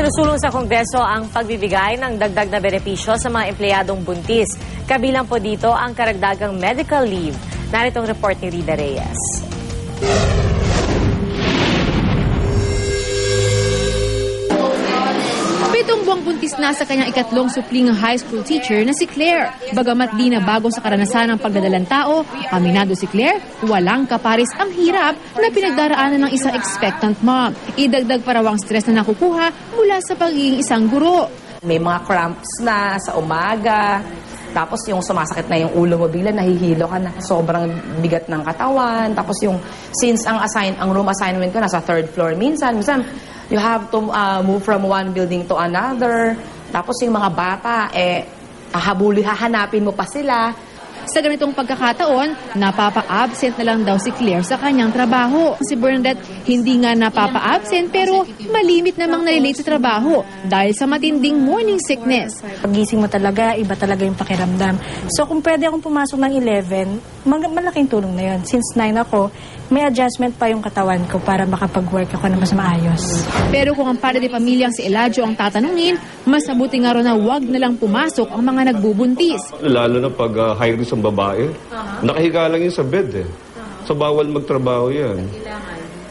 Sinusulong sa Kongreso ang pagbibigay ng dagdag na benepisyo sa mga empleyadong buntis. Kabilang po dito ang karagdagang medical leave. Narito ang report ni Rida Reyes. Buwang buntis na sa kanyang ikatlong supling high school teacher na si Claire. Bagamat di na bago sa karanasan ng pagdadalang tao, aminado si Claire, walang kaparis ang hirap na pinagdaraanan ng isang expectant mom. Idagdag pa raw ang stress na nakukuha mula sa pagiging isang guro. May mga cramps na sa umaga. Tapos yung sumasakit na yung ulo mo, bigla nahihilo ka na. Sobrang bigat ng katawan. Tapos yung, since ang assign, ang room assignment ko nasa third floor, minsan, minsan, you have to uh, move from one building to another. Tapos yung mga bata, eh, hahabuli, hahanapin mo pa sila. Sa ganitong pagkakataon, napapa-absent na lang daw si Claire sa kanyang trabaho. Si Bernadette hindi nga napapa-absent pero malimit namang nalilate sa trabaho dahil sa matinding morning sickness. Pagising mo talaga, iba talaga yung pakiramdam. So kung pwede akong pumasok ng 11, mag- malaking tulong na yun. Since 9 ako, may adjustment pa yung katawan ko para makapag-work ako na mas maayos. Pero kung ang padre de pamilyang si Eladio ang tatanungin, mas mabuti nga raw na wag na lang pumasok ang mga nagbubuntis. Lalo na pag uh, high risk ang babae. Nakahiga lang yun sa bed eh. So bawal magtrabaho yan.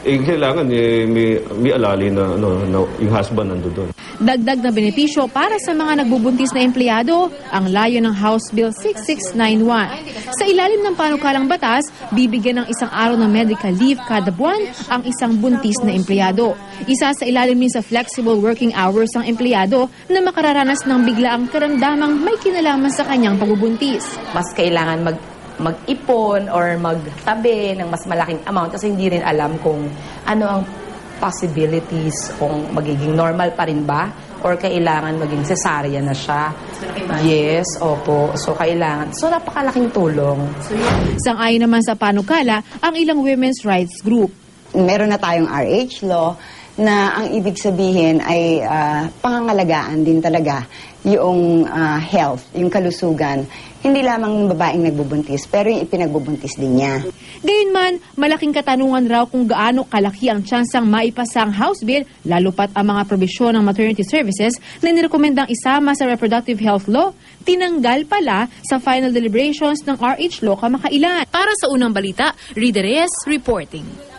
Eh, kailangan eh, may, may alali na, ano, na yung husband nando doon. Dagdag na benepisyo para sa mga nagbubuntis na empleyado ang layo ng House Bill 6691. Sa ilalim ng panukalang batas, bibigyan ng isang araw ng medical leave kada buwan ang isang buntis na empleyado. Isa sa ilalim din sa flexible working hours ng empleyado na makararanas ng biglaang karamdamang may kinalaman sa kanyang pagbubuntis. Mas kailangan mag mag-ipon or magtabi ng mas malaking amount kasi hindi rin alam kung ano ang possibilities kung magiging normal pa rin ba or kailangan maging cesarean na siya. Yes, opo. So, kailangan. So, napakalaking tulong. Sang-ayon naman sa panukala ang ilang women's rights group. meron na tayong RH law na ang ibig sabihin ay ah, pangangalagaan din talaga yung ah, health, yung kalusugan. Hindi lamang ng babaeng nagbubuntis, pero yung ipinagbubuntis din niya. Gayunman, malaking katanungan raw kung gaano kalaki ang tsansang maipasa ang House Bill, lalo pat ang mga probisyon ng maternity services na nirekomendang isama sa reproductive health law, tinanggal pala sa final deliberations ng RH law kamakailan. Para sa unang balita, Rida Reyes reporting.